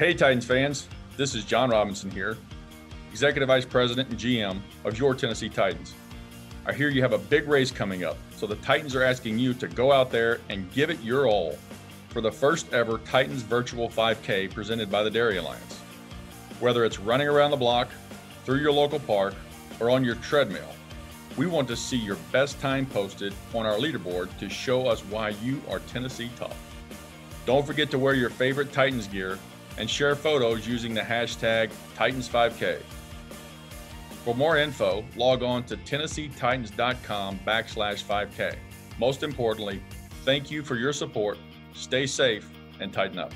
Hey, Titans fans, this is Jon Robinson here, Executive Vice President and GM of your Tennessee Titans. I hear you have a big race coming up, so the Titans are asking you to go out there and give it your all for the first ever Titans Virtual 5K presented by the Dairy Alliance. Whether it's running around the block, through your local park, or on your treadmill, we want to see your best time posted on our leaderboard to show us why you are Tennessee tough. Don't forget to wear your favorite Titans gear and share photos using the hashtag Titans5K. For more info, log on to TennesseeTitans.com backslash 5K. Most importantly, thank you for your support. Stay safe and Titan up.